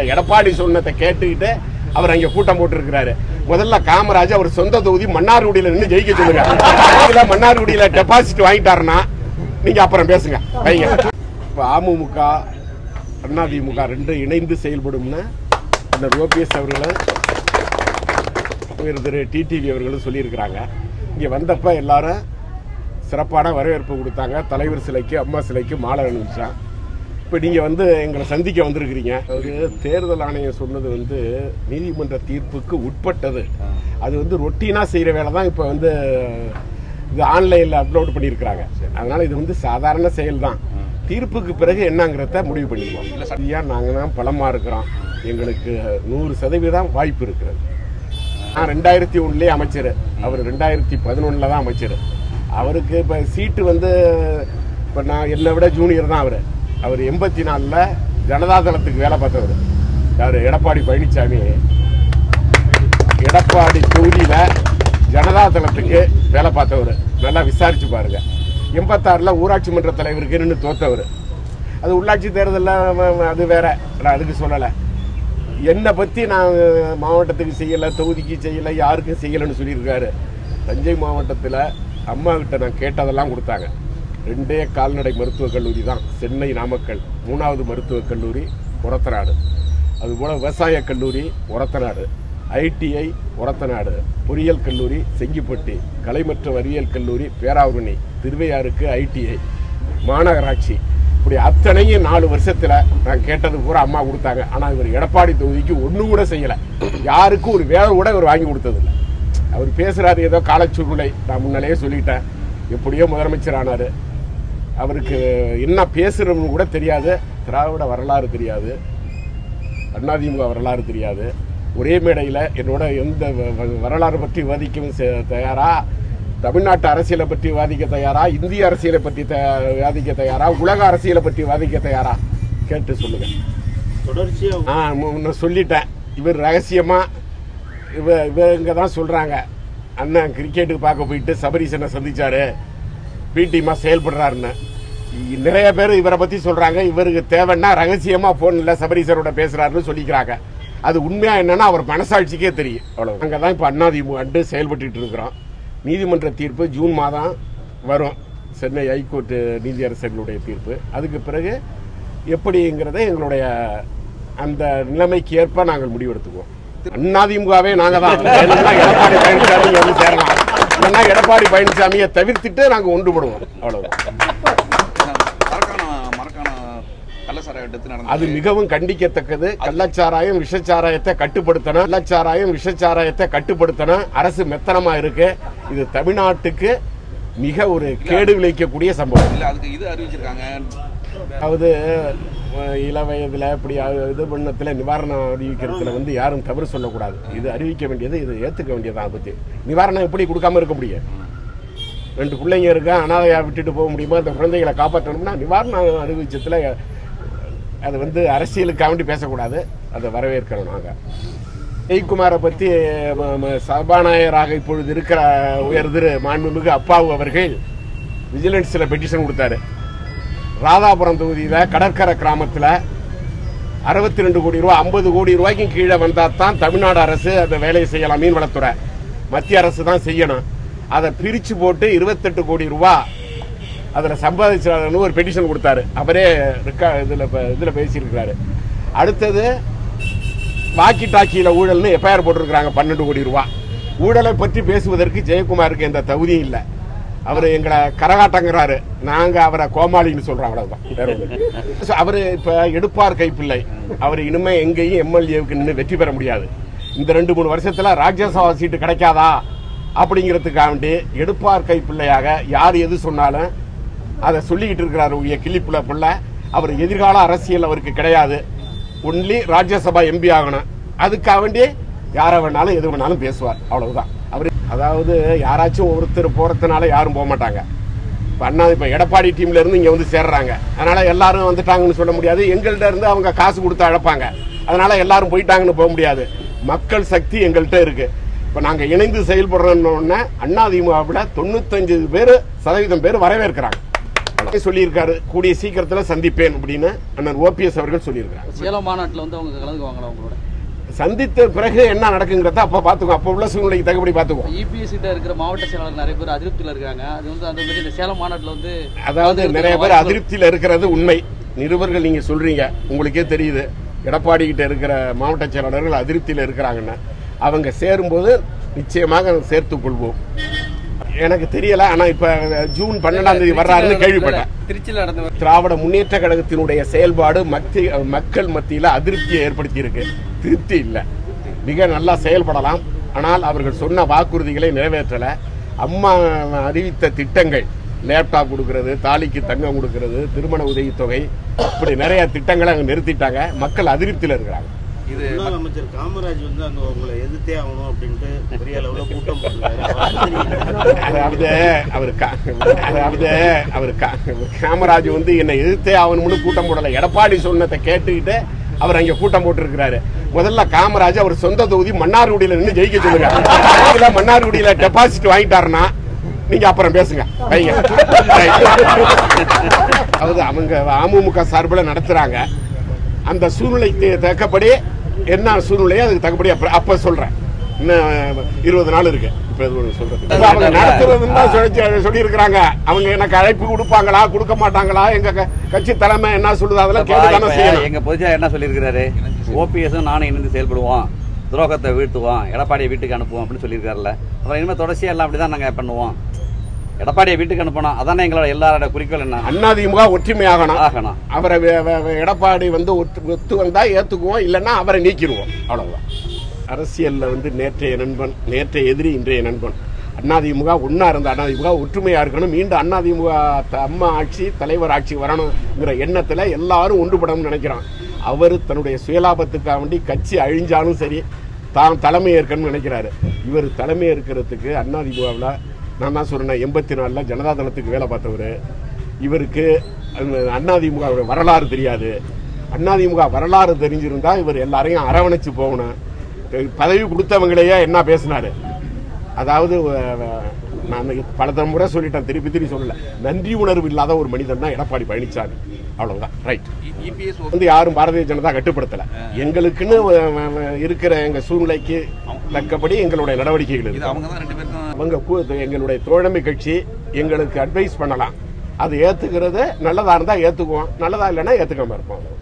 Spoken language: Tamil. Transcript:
எடப்பாடி சொன்னதை கேட்டுக்கிட்டு அவர் அங்க கூட்டம் போட்டிருக்கிறாரு. முதல்ல காமராஜ் அவர் சொந்த தொகுதி மன்னார்குடியில நின்று ஜெயிக்க சொல்லுங்க. மன்னார்குடியில டெபாசிட் வாங்கிட்டாருன்னா நீங்க அப்புறம் பேசுங்க. வைங்க. இப்போ அமமுக அதிமுக ரெண்டும் இணைந்து செயல்படும்னு அந்த ஓபிஎஸ் அவர்களும் உயர் திரு டிடிவி அவர்களும் சொல்லியிருக்கிறாங்க. இங்க வந்தப்ப எல்லாரும் சிறப்பான வரவேற்பு கொடுத்தாங்க. தலைவர் சிலைக்கு அம்மா சிலைக்கு மாலை அணிவிச்சான். இப்போ நீங்கள் வந்து எங்களை சந்திக்க வந்திருக்கிறீங்க. ஒரு தேர்தல் ஆணையம் சொன்னது வந்து நீதிமன்ற தீர்ப்புக்கு உட்பட்டது. அது வந்து ரொட்டீனாக செய்கிற வேலை தான் இப்போ வந்து இது ஆன்லைனில் அப்லோட் பண்ணியிருக்கிறாங்க அதனால் இது வந்து சாதாரண செயல் தான். தீர்ப்புக்கு பிறகு என்னங்கிறத முடிவு பண்ணிக்குவோம் சரியாக நாங்கள் தான் பலமாக இருக்கிறோம். எங்களுக்கு நூறு சதவீதம் வாய்ப்பு இருக்கிறது. நான் ரெண்டாயிரத்தி ஒன்றுலேயே அமைச்சர். அவர் ரெண்டாயிரத்தி பதினொன்றில் தான் அமைச்சர். அவருக்கு இப்போ சீட்டு வந்து இப்போ நான் என்னை விட ஜூனியர் தான் அவர். அவர் எண்பத்தி நாலில் ஜனதாதளத்துக்கு வேலை பார்த்தவர். யார்? எடப்பாடி பழனிசாமி எடப்பாடி தொகுதியில் ஜனதாதளத்துக்கு வேலை பார்த்தவர். நல்லா விசாரித்து பாருங்கள் எண்பத்தாறில் ஊராட்சி மன்ற தலைவருக்கு நின்று தோத்தவர். அது உள்ளாட்சி தேர்தலில் அது வேற. நான் அதுக்கு சொல்லலை. என்னை பற்றி நான் மாவட்டத்துக்கு செய்யலை தொகுதிக்கு செய்யலை யாருக்கும் செய்யலைன்னு சொல்லியிருக்காரு. தஞ்சை மாவட்டத்தில் அம்மா கிட்ட நான் கேட்டதெல்லாம் கொடுத்தாங்க. ரெண்டே கால்நடை மருத்துவக் கல்லூரி தான் சென்னை நாமக்கல் மூணாவது மருத்துவக் கல்லூரி உரத்தநாடு அதுபோல் விவசாய கல்லூரி உரத்தநாடு ஐடிஐ உரத்தநாடு பொறியியல் கல்லூரி செங்கிப்பட்டி. கலை மற்றும் அறிவியல் கல்லூரி பேராவூரணி. திருவையாறுக்கு ஐடிஐ. மாநகராட்சி. இப்படி அத்தனையும் நாலு வருஷத்தில் நான் கேட்டது பூரா அம்மா கொடுத்தாங்க. ஆனால் இவர் எடப்பாடி தொகுதிக்கு ஒன்றும் கூட செய்யலை. யாருக்கும் ஒரு வேலை கூட இவர் வாங்கி கொடுத்ததில்லை. அவர் பேசுகிறாரு ஏதோ காலச்சூழ்நிலை. நான் முன்னாலேயே சொல்லிட்டேன். எப்படியோ முதலமைச்சர் ஆனார். அவருக்கு என்ன பேசுறோம்னு கூட தெரியாது. திராவிட வரலாறு தெரியாது. அதிமுக வரலாறு தெரியாது. ஒரே மேடையில் என்னோட எந்த வரலாறு பற்றி விவாதிக்கவும் செ- தயாரா? தமிழ்நாட்டு அரசியலை பற்றி விவாதிக்க தயாரா? இந்திய அரசியலை பற்றி த- விவாதிக்க தயாரா? உலக அரசியலை பற்றி விவாதிக்க தயாரா? கேட்டு சொல்லுங்க. தொடர்ச்சியா ஆ முன்ன சொல்லிட்டேன். இவர் ரகசியமா இவ இவங்க தான் சொல்றாங்க. அண்ணன் கிரிக்கெட்டுக்கு பார்க்க போயிட்டு சபரீசனை சந்திச்சாரு. பிடிமா செயல்படுறாருன்னு. நிறைய பேர் இவரை பத்தி சொல்றாங்க. இவருக்கு தேவைன்னா ரகசியமா போன்ல சபரீசரோட பேசுறாருன்னு சொல்லிக்கிறாங்க. அது உண்மையா என்னன்னா அவர் மனசாட்சிக்கே தெரியும். அவ்வளவு அங்கே தான் இப்போ அண்ணாதிமுக அண்டு செயல்பட்டு இருக்கிறோம். நீதிமன்ற தீர்ப்பு ஜூன் மாதம் வரும். சென்னை ஹைகோர்ட்டு நீதியரசர்களுடைய தீர்ப்பு. அதுக்கு பிறகு எப்படிங்கிறத எங்களுடைய அந்த நிலைமைக்கு ஏற்ப நாங்கள் முடிவெடுத்துக்குவோம். அண்ணாதிமுகவே நாங்கள் தான் எடப்பாடி பழனிசாமி வந்து சேரலாம். இல்லைன்னா எடப்பாடி பழனிசாமியை தவிர்த்துட்டு நாங்க ஒன்றுபடுவோம். அவ்வளவுதான். அது மிகவும் கண்டிக்கத்தக்கது. கள்ளச்சாராயம் விஷச்சாராயத்தை கட்டுப்படுத்தணும். கள்ளச்சாராயம் விஷச்சாராயத்தை கட்டுப்படுத்தணும். அரசு மெத்தனமா இருக்கு. இது தமிழ்நாட்டுக்கு மிக ஒரு கேடு விளைவிக்கக்கூடிய சம்பவம். இல்ல அதுக்கு இது அறிவிச்சிருக்காங்க. அதாவது இள வயதில் இப்படி இது பண்ணத்தில் நிவாரணம் அறிவிக்கிறதுல வந்து யாரும் தவறு சொல்லக்கூடாது. இது அறிவிக்க வேண்டியது இது ஏற்றுக்க வேண்டியதான் அதை பற்றி நிவாரணம் எப்படி கொடுக்காம இருக்க முடியும்? ரெண்டு பிள்ளைங்க இருக்கா அனாதையா விட்டுட்டு போக முடியுமா? அந்த குழந்தைகளை காப்பாற்றணும்னா நிவாரணம் அறிவிச்சத்தில் அது வந்து அரசியலுக்காக வேண்டி பேசக்கூடாது. அதை வரவேற்கிறோம் நாங்கள் ஜெய்குமாரை பற்றி சபாநாயகராக இப்பொழுது இருக்கிற உயர்திரு மாண்புமிகு அப்பாவு அவர்கள் விஜிலன்ஸில் பெட்டிஷன் கொடுத்தாரு. ராதாபுரம் தொகுதியில் கடற்கரை கிராமத்தில் அறுபத்தி ரெண்டு கோடி ரூபா ஐம்பது கோடி ரூபாய்க்கும் கீழே வந்தால் தான் தமிழ்நாடு அரசு அந்த வேலையை செய்யலாம் மீன்வளத்துறை. மத்திய அரசு தான் செய்யணும். அதை பிரித்து போட்டு இருபத்தெட்டு கோடி ரூபா அதில் சம்பாதிச்சாருன்னு ஒரு பெட்டிஷன் கொடுத்தாரு. அவரே ரிக்கா இதில் இதில் பேசியிருக்கிறாரு. அடுத்தது வாக்கி டாக்கியில் ஊழல்னு எஃப்ஐஆர் போட்டிருக்கிறாங்க பன்னெண்டு கோடி ரூபா ஊழலை பற்றி பேசுவதற்கு ஜெயக்குமாருக்கு எந்த தகுதியும் இல்லை. அவர் எங்களை கரகாட்டங்கிறாரு. நாங்கள் அவரை கோமாளின்னு சொல்கிறோம் அவ்வளோதான் வேற அவர் இப்போ எடுப்பார் கைப்பிள்ளை. அவர் இனிமே எங்கேயும் எம்எல்ஏவுக்கு நின்று வெற்றி பெற முடியாது. இந்த ரெண்டு மூணு வருஷத்தில் ராஜ்யசபா சீட்டு கிடைக்காதா? அப்படிங்கிறதுக்காண்டி எடுப்பார் கைப்பிள்ளையாக யார் எது சொன்னாலும் அதை சொல்லிக்கிட்டு இருக்கிறாரு உய கிளிப்புல பிள்ளை. அவர் எதிர்கால அரசியல் அவருக்கு கிடையாது. ஒன்லி ராஜ்யசபா எம்பி ஆகணும். அதுக்காக வேண்டி யாரை வேணாலும் எது வேணாலும் பேசுவார். அவ்வளவுதான். அவர் அதாவது யாராச்சும் ஒருத்தர் போகிறதுனால யாரும் போக மாட்டாங்க. இப்போ அண்ணா இப்போ எடப்பாடி டீம்ல இருந்து வந்து சேர்றாங்க. அதனால எல்லாரும் வந்துட்டாங்கன்னு சொல்ல முடியாது. எங்கள்கிட்ட இருந்து அவங்க காசு கொடுத்து அழைப்பாங்க. அதனால எல்லாரும் போயிட்டாங்கன்னு போக முடியாது. மக்கள் சக்தி எங்கள்கிட்ட இருக்கு. இப்போ நாங்கள் இணைந்து செயல்படுறோம்னு அண்ணா திமுகவில் தொண்ணூத்தஞ்சு பேர் சதவீதம் பேர் வரவேற்கிறாங்க. சொல்லியிருக்காரு. கூடிய சீக்கிரத்தில் சந்திப்பேன் அப்படின்னு அண்ணன் ஓபிஎஸ் அவர்கள் சொல்லியிருக்காங்க சேலம் மாநாட்டில் வந்து அவங்க கலந்துக்குவாங்களா அவங்களோட சந்தித்த பிறகு என்ன நடக்குங்கிறத அப்ப பாத்துக்கோ அப்ப உள்ள சூழ்நிலைக்கு தகுபடி பாத்துக்கோ இபிஎஸ் கிட்ட இருக்கிற மாவட்ட செயலாளர் நிறைய பேர் அதிருப்தியில் இருக்காங்க. அது வந்து அந்த மாதிரி இந்த சேலம் மாநாட்டில் வந்து அதாவது நிறைய பேர் அதிருப்தியில இருக்கிறது உண்மை. நிருபர்கள் நீங்க சொல்றீங்க. உங்களுக்கே தெரியுது. எடப்பாடி கிட்ட இருக்கிற மாவட்ட செயலாளர்கள் அதிருப்தியில இருக்கிறாங்கன்னு. அவங்க சேரும்போது நிச்சயமாக சேர்த்துக் கொள்வோம். எனக்கு தெரியல ஆனா இப்ப ஜூன் பன்னெண்டாம் தேதி வர்றாருன்னு கேள்விப்பட்டேன். திருச்சியில் நடந்த திராவிட முன்னேற்ற கழகத்தினுடைய செயல்பாடு மத்தி மக்கள் மத்தியில் அதிருப்தியை ஏற்படுத்தி இருக்கு திருப்தி இல்லை. மிக நல்லா செயல்படலாம். ஆனால் அவர்கள் சொன்ன வாக்குறுதிகளை நிறைவேற்றல. அம்மா அறிவித்த திட்டங்கள் லேப்டாப் கொடுக்கறது தாலிக்கு தங்கம் கொடுக்கறது திருமண உதவித்தொகை இப்படி நிறைய திட்டங்களை அங்கே நிறுத்திட்டாங்க. மக்கள் அதிருப்தியில் இருக்கிறாங்க. இது முன்னாள் அமைச்சர் காமராஜ் வந்து அங்க உங்களை எதிர்த்தே ஆகணும் அப்படின்ட்டு பெரிய அளவுல கூட்டம் அதாவது அவர் அதாவது அவர் காமராஜ் வந்து என்னை எதிர்த்தே ஆகணும்னு கூட்டம் போடல. எடப்பாடி சொன்னதை கேட்டுக்கிட்டு அவர் அங்க கூட்டம் போட்டிருக்கிறாரு. முதல்ல காமராஜ் அவர் சொந்த தொகுதி மன்னார்குடியில நின்று ஜெயிக்க சொல்லுங்க. மன்னார்குடியில டெபாசிட் வாங்கிட்டாருன்னா நீங்க அப்புறம் பேசுங்க. அதாவது அவங்க அமமுக சார்பில் நடத்துறாங்க. அந்த சூழ்நிலைக்கு தக்கபடி என்ன சூழ்நிலையோ அதுக்கு தக்கபடி அப்ப சொல்றேன். இன்னும் இருபது நாள் இருக்கு. இப்ப இது சொல்றது அவங்க நடத்துறதுன்னு தான் சொல்லி சொல்லியிருக்கிறாங்க. அவங்க எனக்கு அழைப்பு கொடுப்பாங்களா? கொடுக்க மாட்டாங்களா? எங்க கட்சி தலைமை என்ன சொல்லுது? அதெல்லாம் கேட்டு தானே இப்ப செய்யணும். எங்க பொதுச்செயலர் என்ன சொல்லியிருக்கிறாரு? ஓபிஎஸும் நானும் இணைந்து செயல்படுவோம். துரோகத்தை வீழ்த்துவோம். எடப்பாடியை வீட்டுக்கு அனுப்புவோம் அப்படின்னு சொல்லியிருக்காருல்ல. அப்புறம் இனிமேல் எல்லாம் அப்படிதான் நாங்க பண்ணுவோம். எடப்பாடியை வீட்டுக்கு அனுப்பணும் அதானே எங்களோட எல்லாரோட குறிக்கோள் என்ன? அண்ணாதிமுக ஒற்றுமையாகணும். ஆகணும். அவரை எடப்பாடி வந்து ஒத்து ஒத்து வந்தா ஏத்துக்குவோம் இல்லைன்னா அவரை நீக்கிடுவோம். அவ்வளவுதான். அரசியல்ல வந்து நேற்றைய நண்பன் நேற்றைய எதிரி இன்றைய நண்பன். அண்ணாதிமுக ஒன்னா இருந்த அண்ணாதிமுக ஒற்றுமையா இருக்கணும். மீண்டும் அண்ணாதிமுக த- அம்மா ஆட்சி தலைவர் ஆட்சி வரணுங்கிற எண்ணத்துல எல்லாரும் ஒன்றுபடணும்னு நினைக்கிறான் அவர் தன்னுடைய சுயலாபத்துக்காக வேண்டி கட்சி அழிஞ்சாலும் சரி தான் தலைமை ஏற்கணும்னு நினைக்கிறாரு. இவர் தலைமை ஏற்கிறதுக்கு அண்ணாதிமுகவில் நான் தான் சொன்னேன் எண்பத்தி நாலில் ஜனதாதளத்துக்கு வேலை பார்த்தவர். இவருக்கு அதிமுக வரலாறு தெரியாது. அதிமுக வரலாறு தெரிஞ்சிருந்தா இவர் எல்லாரையும் அரவணைச்சு போகணும். பதவி கொடுத்தவங்களையே என்ன பேசினாரு? அதாவது நான் பல முறை சொல்லிட்டேன் திருப்பி திருப்பி சொல்லல. நன்றி உணர்வு இல்லாத ஒரு மனிதன் தான் எடப்பாடி பழனிசாமி அவ்வளவுதான். ரைட் வந்து யாரும் பாரதிய ஜனதா கட்டுப்படுத்தல. எங்களுக்குன்னு இருக்கிற எங்க சூழ்நிலைக்கு தக்கபடி எங்களுடைய நடவடிக்கைகள் இது அவங்க தான் ரெண்டு பேருக்கும் அவங்க கூ- எங்களுடைய தோழமை கட்சி எங்களுக்கு அட்வைஸ் பண்ணலாம். அது ஏத்துக்கிறது நல்லதா இருந்தா ஏத்துக்குவோம். நல்லதா இல்லைன்னா ஏத்துக்காம இருப்போம்.